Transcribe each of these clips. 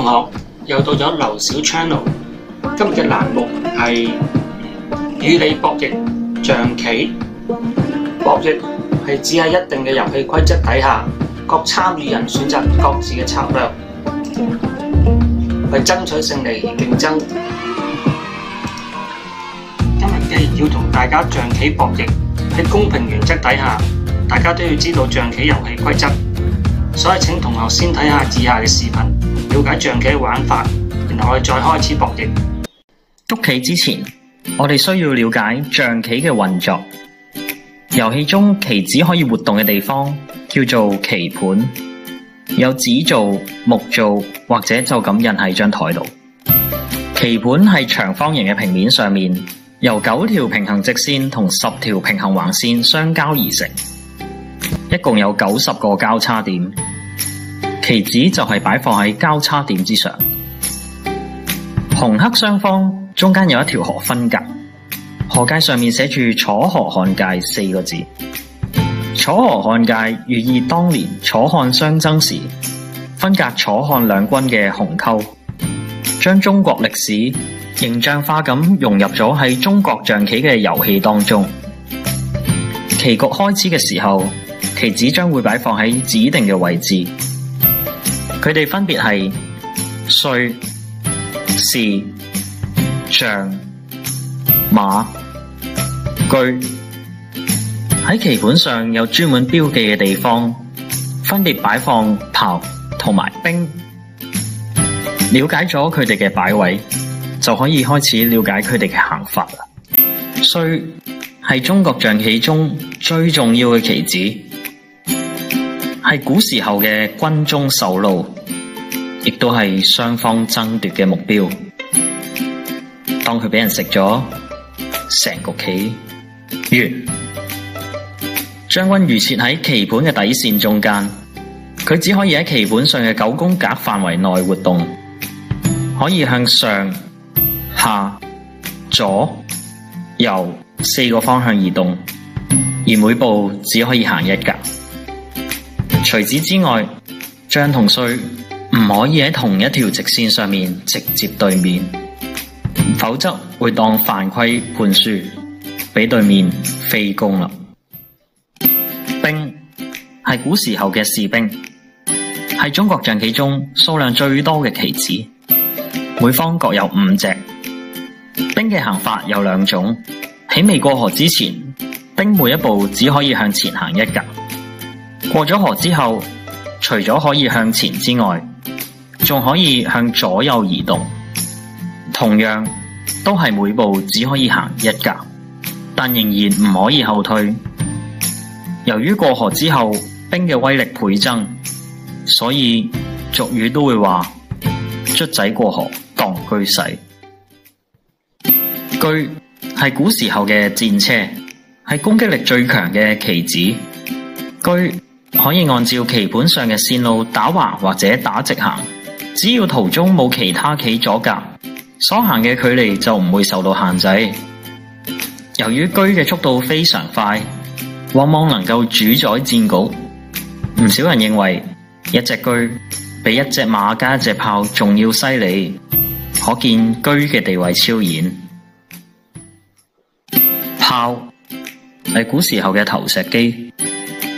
同學，又到咗劉小 channel，今日嘅欄目係與你博弈象棋。博弈係指喺一定嘅遊戲規則底下，各參與人選擇各自嘅策略，為爭取勝利而競爭。今日既然要同大家象棋博弈，喺公平原則底下，大家都要知道象棋遊戲規則。所以請同學先睇下以下嘅視頻，了解象棋嘅玩法，然後我哋再開始博弈。捉棋之前，我哋需要了解象棋嘅運作。遊戲中棋子可以活動嘅地方叫做棋盤，有纸做、木做或者就咁印喺張台度。棋盤係長方形嘅平面上面，由九條平行直線同十條平行橫線相交而成，一共有九十个交叉點。棋子就係擺放喺交叉點之上，紅黑雙方中間有一條河分隔，河界上面寫住楚河漢界四個字。楚河漢界寓意當年楚漢相爭時，分隔楚漢兩軍嘅鴻溝，將中國歷史形象化咁融入咗喺中國象棋嘅遊戲當中。棋局開始嘅時候，棋子將會擺放喺指定嘅位置。佢哋分別係帥、士、象、馬、車。喺棋盤上有專門標記嘅地方，分別擺放炮同埋兵。了解咗佢哋嘅擺位，就可以開始了解佢哋嘅行法啦。帥係中國象棋中最重要嘅棋子。係古時候嘅軍中首腦，亦都係雙方爭奪嘅目標。當佢俾人食咗，成局棋完。將軍預設喺棋盤嘅底線中間，佢只可以喺棋盤上嘅九宮格範圍內活動，可以向上、下、左、右四個方向移動，而每步只可以行一格。除此之外，將同帥唔可以喺同一条直线上面直接对面，否则会当犯规判输，俾对面飛攻啦。兵系古时候嘅士兵，系中国象棋中数量最多嘅棋子，每方各有五只。兵嘅行法有两种，喺未过河之前，兵每一步只可以向前行一格。過咗河之後，除咗可以向前之外，仲可以向左右移動。同樣都係每步只可以行一格，但仍然唔可以後退。由於過河之後兵嘅威力倍增，所以俗語都會話：卒仔過河當車使。車係古時候嘅戰車，係攻擊力最強嘅棋子。車可以按照棋盤上嘅線路打橫或者打直行，只要途中冇其他棋阻隔，所行嘅距離就唔會受到限制。由於車嘅速度非常快，往往能夠主宰戰局。唔少人認為一隻車比一隻馬加一隻炮仲要犀利，可見車嘅地位超然。炮係古時候嘅投石機。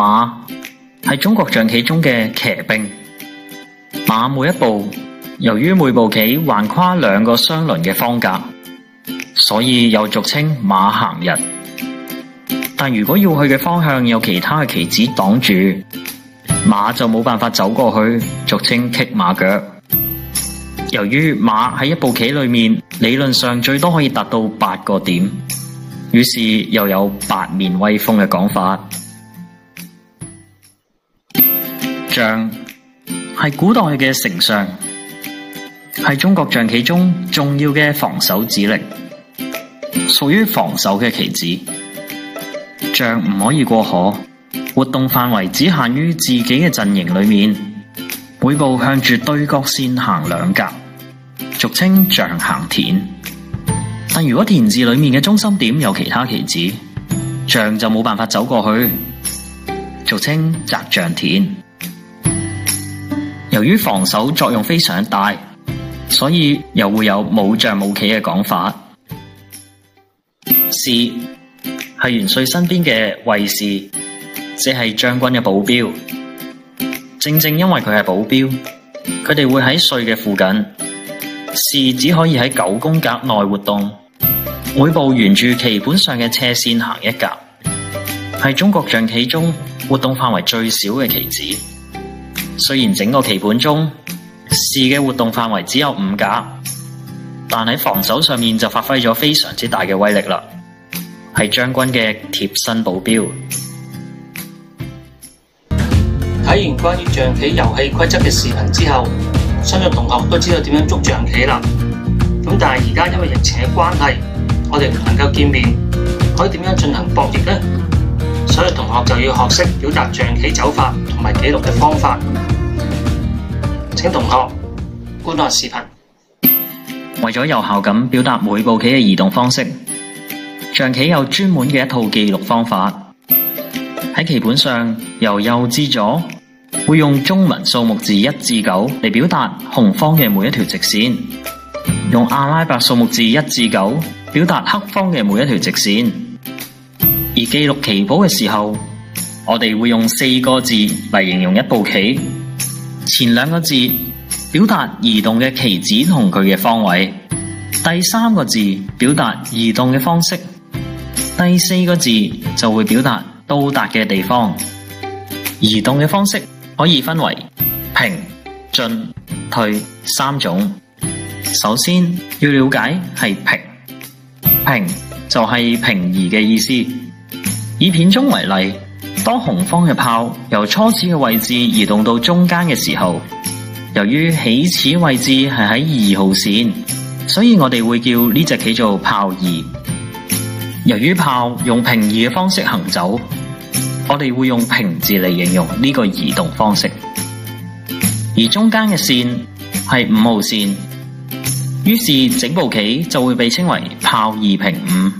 馬係中國象棋中嘅騎兵，馬每一步由於每步棋橫跨兩個相鄰嘅方格，所以又俗稱馬行日。但如果要去嘅方向有其他嘅棋子擋住，馬就冇辦法走過去，俗稱騎馬腳。由於馬喺一步棋裏面理論上最多可以達到八個點，於是又有八面威風嘅講法。象係古代嘅丞相，係中國象棋中重要嘅防守指令，屬於防守嘅棋子。象唔可以過河，活動範圍只限於自己嘅陣營裏面，每步向住對角線行兩格，俗稱象行田。但如果田字裏面嘅中心點有其他棋子，象就冇辦法走過去，俗稱窄象田。由於防守作用非常大，所以又會有冇象冇棋嘅講法。士係元帥身邊嘅衛士，即係將軍嘅保鏢。正正因為佢係保鏢，佢哋會喺帥嘅附近。士只可以喺九宮格內活動，每步沿住棋盤上嘅斜線行一格，係中國象棋中活動範圍最小嘅棋子。雖然整個棋盤中士嘅活動範圍只有五格，但喺防守上面就發揮咗非常之大嘅威力啦。係將軍嘅貼身保鏢。睇完關於象棋遊戲規則嘅視頻之後，相信同學都知道點樣捉象棋啦。咁但係而家因為疫情嘅關係，我哋唔能夠見面，可以點樣進行博弈呢？所以同學就要學識表達象棋走法同埋記錄嘅方法。請同學觀看視頻。為咗有效咁表達每步棋嘅移動方式，象棋有專門嘅一套記錄方法。喺棋盤上由右至左，會用中文數目字一至九嚟表達紅方嘅每一條直線，用阿拉伯數目字一至九表達黑方嘅每一條直線。而記錄棋譜嘅時候，我哋會用四個字嚟形容一步棋，前兩個字表達移動嘅棋子同佢嘅方位，第三個字表達移動嘅方式，第四個字就會表達到達嘅地方。移動嘅方式可以分為平、進、退三種。首先要了解係平，平就係平移嘅意思。以片中為例，當紅方嘅炮由初始嘅位置移動到中間嘅時候，由於起始位置係喺二號線，所以我哋會叫呢隻棋做炮二。由於炮用平移嘅方式行走，我哋會用平字嚟形容呢個移動方式。而中間嘅線係五號線，於是整部棋就會被稱為炮二平五。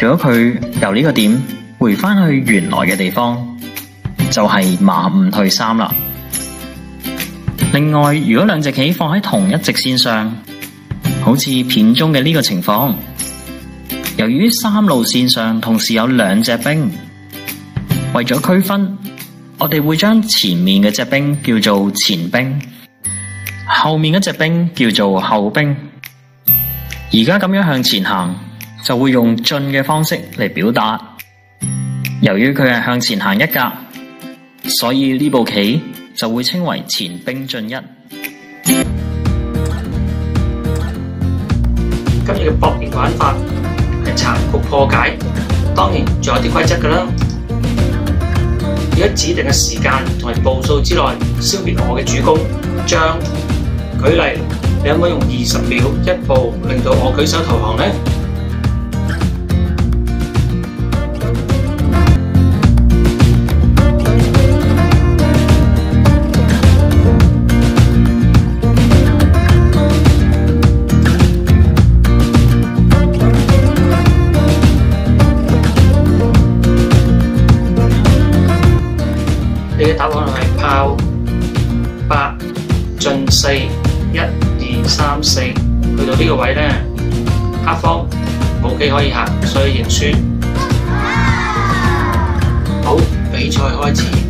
如果佢由呢個點回返去原來嘅地方，就係馬五退三啦。另外，如果兩隻棋放喺同一直線上，好似片中嘅呢個情況，由於三路線上同時有兩隻兵，為咗區分，我哋會將前面嘅隻兵叫做前兵，後面嗰隻兵叫做後兵。而家咁樣向前行，就會用进嘅方式嚟表達。由於佢係向前行一格，所以呢部棋就會稱為前兵進一。今日嘅博弈玩法係殘局破解，當然仲有啲規則㗎啦。要喺指定嘅時間同埋步數之內消滅我嘅主攻將。舉例，你可唔可以用二十秒一步令到我舉手投降呢？個位呢，黑方冇機可以行，所以認輸。好，比賽開始。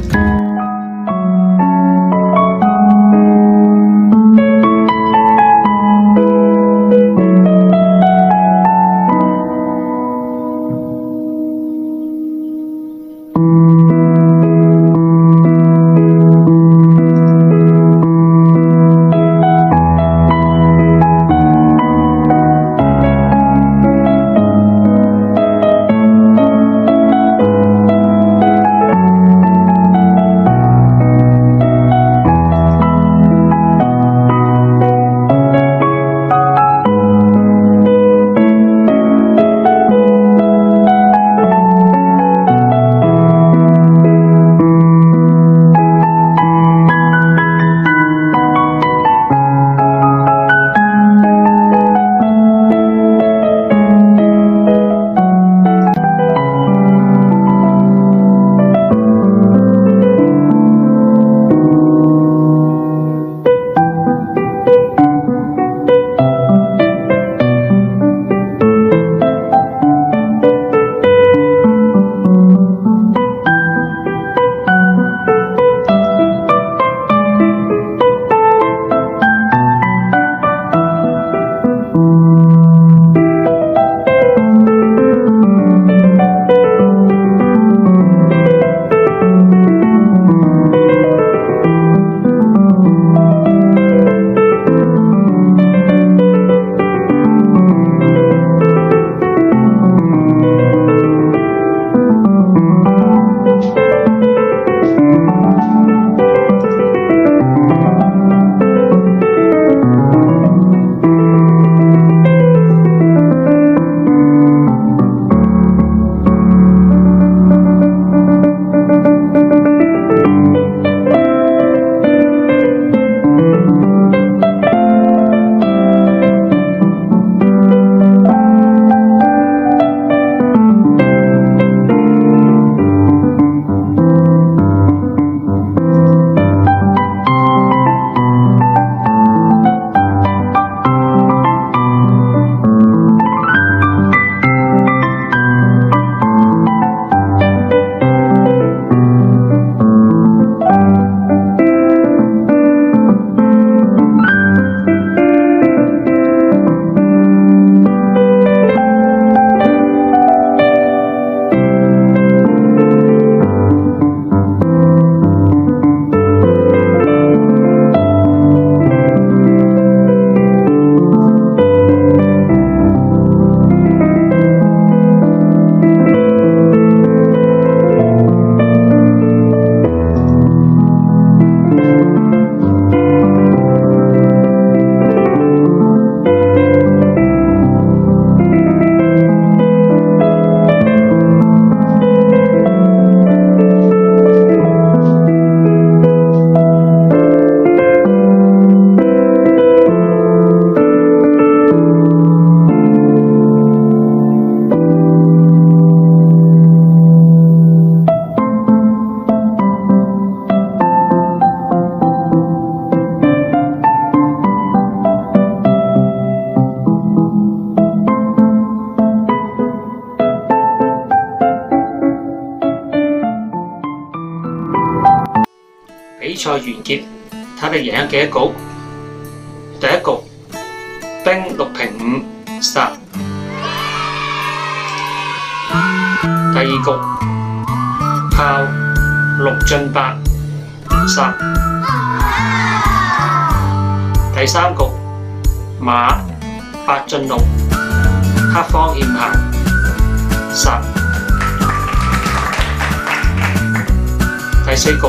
賽完結，睇你贏咗幾多局。第一局兵六平五殺，第二局炮六進八殺，第三局馬八進六黑方欠行殺，第四局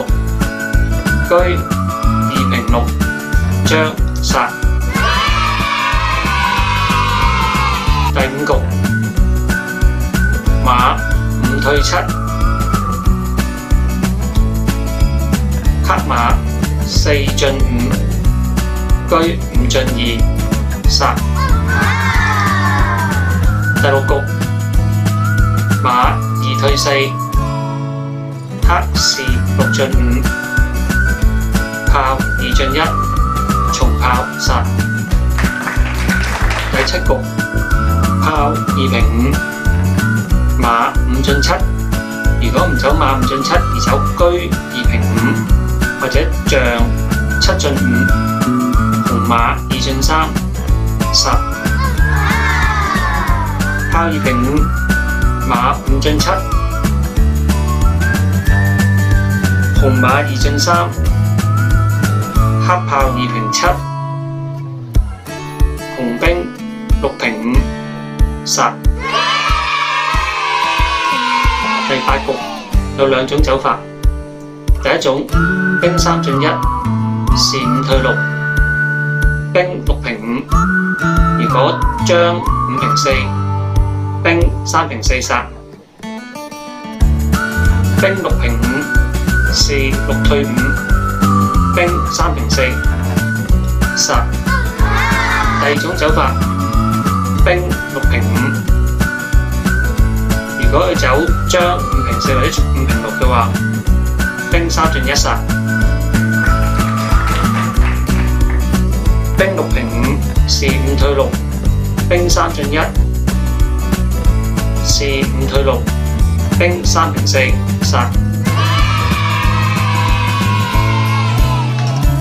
居二平六將殺，第五局馬五退七黑馬四進五居五進二殺，第六局馬二退四黑士六進五炮二進一重炮十，第七局炮二平五馬五進七，如果唔走馬五進七而走車二平五或者象七進五紅馬二進三十，炮二平五馬五進七紅馬二進三。黑炮二平七，紅兵六平五，殺。第八局有兩種走法，第一種兵三進一，士五退六，兵六平五。如果將五平四，兵三平四杀，兵六平五，士六退五。兵三平四殺，第二種走法，兵六平五。如果佢走將五平四或者五平六嘅話，兵三進一杀。兵六平五，是五退六，兵三進一，是五退六，兵三平四殺。